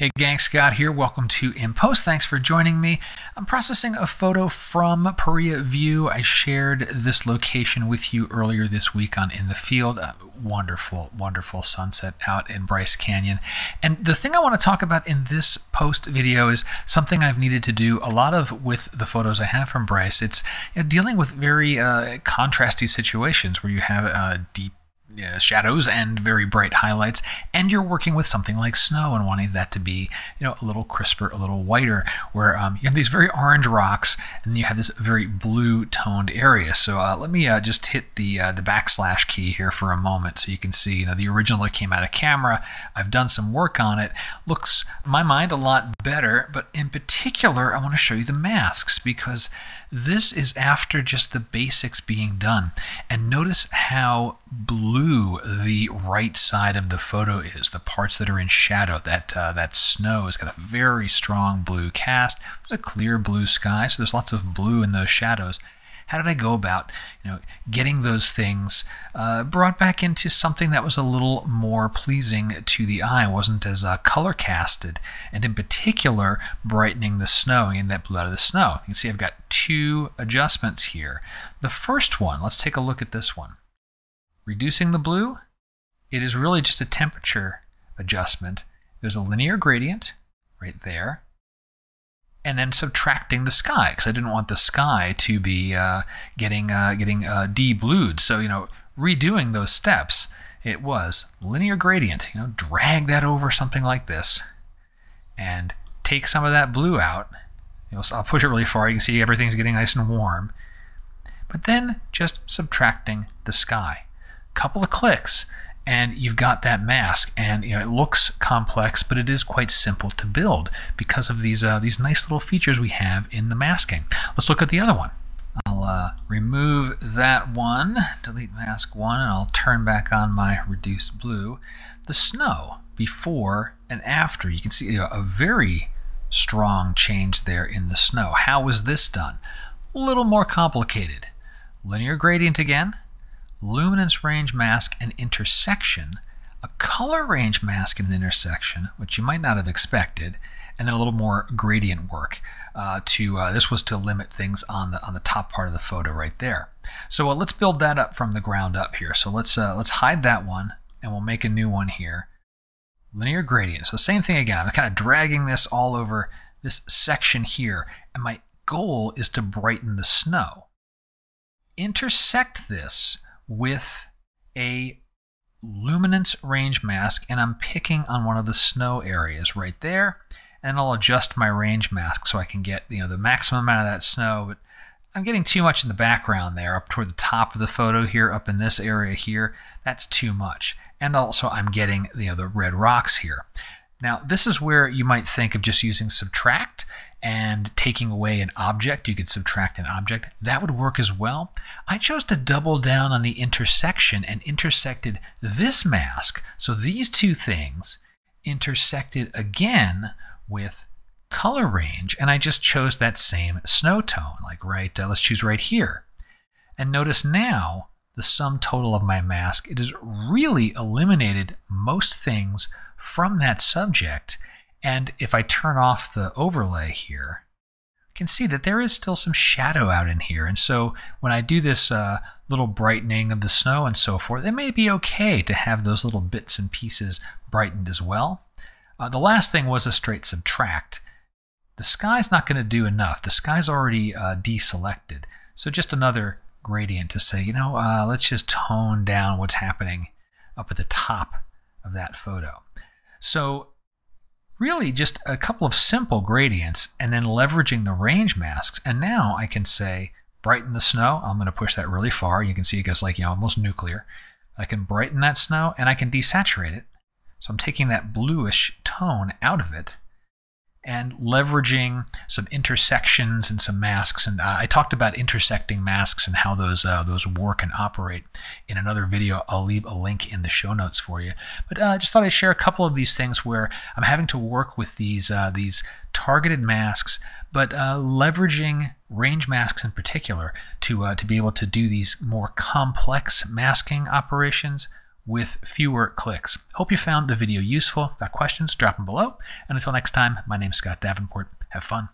Hey gang, Scott here. Welcome to In Post. Thanks for joining me. I'm processing a photo from Paria View. I shared this location with you earlier this week on In the Field. A wonderful, wonderful sunset out in Bryce Canyon. And the thing I want to talk about in this post video is something I've needed to do a lot of with the photos I have from Bryce. It's you know, dealing with very uh, contrasty situations where you have uh, deep uh, shadows and very bright highlights, and you're working with something like snow and wanting that to be, you know, a little crisper, a little whiter, where um, you have these very orange rocks and you have this very blue toned area. So uh, let me uh, just hit the uh, the backslash key here for a moment so you can see, you know, the original that came out of camera. I've done some work on it. Looks, my mind, a lot better, but in particular, I want to show you the masks because this is after just the basics being done. And notice how blue the right side of the photo is, the parts that are in shadow. That, uh, that snow has got a very strong blue cast. It's a clear blue sky, so there's lots of blue in those shadows how did I go about, you know, getting those things uh, brought back into something that was a little more pleasing to the eye, wasn't as uh, color casted, and in particular, brightening the snow and that blue out of the snow. You can see I've got two adjustments here. The first one, let's take a look at this one. Reducing the blue, it is really just a temperature adjustment. There's a linear gradient right there and then subtracting the sky because I didn't want the sky to be uh, getting uh, getting uh, de-blued. So you know, redoing those steps, it was linear gradient. You know, drag that over something like this, and take some of that blue out. You know, so I'll push it really far. You can see everything's getting nice and warm. But then just subtracting the sky. Couple of clicks, and you've got that mask. And you know it looks complex but it is quite simple to build because of these uh, these nice little features we have in the masking. Let's look at the other one. I'll uh, remove that one delete mask one and I'll turn back on my reduced blue. The snow before and after. You can see a very strong change there in the snow. How was this done? A little more complicated. Linear gradient again luminance range mask and intersection, a color range mask and intersection, which you might not have expected, and then a little more gradient work. Uh, to uh, this was to limit things on the on the top part of the photo right there. So uh, let's build that up from the ground up here. So let's uh, let's hide that one, and we'll make a new one here. Linear gradient. So same thing again. I'm kind of dragging this all over this section here, and my goal is to brighten the snow. Intersect this with a luminance range mask and I'm picking on one of the snow areas right there and I'll adjust my range mask so I can get you know the maximum amount of that snow but I'm getting too much in the background there up toward the top of the photo here up in this area here. That's too much. And also I'm getting you know the red rocks here now this is where you might think of just using subtract and taking away an object, you could subtract an object. That would work as well. I chose to double down on the intersection and intersected this mask. So these two things intersected again with color range, and I just chose that same snow tone, like right, uh, let's choose right here. And notice now the sum total of my mask, it has really eliminated most things from that subject and if I turn off the overlay here, you can see that there is still some shadow out in here. And so when I do this uh, little brightening of the snow and so forth, it may be okay to have those little bits and pieces brightened as well. Uh, the last thing was a straight subtract. The sky's not going to do enough. The sky's already uh, deselected. So just another gradient to say, you know, uh, let's just tone down what's happening up at the top of that photo. So really just a couple of simple gradients and then leveraging the range masks. And now I can say, brighten the snow. I'm going to push that really far. You can see it goes like, you know, almost nuclear. I can brighten that snow and I can desaturate it. So I'm taking that bluish tone out of it and leveraging some intersections and some masks. And uh, I talked about intersecting masks and how those uh, those work and operate in another video. I'll leave a link in the show notes for you. But uh, I just thought I'd share a couple of these things where I'm having to work with these uh, these targeted masks, but uh, leveraging range masks in particular to to be able to do these more complex masking operations with fewer clicks. Hope you found the video useful. Got questions? Drop them below. And until next time, my name's Scott Davenport. Have fun.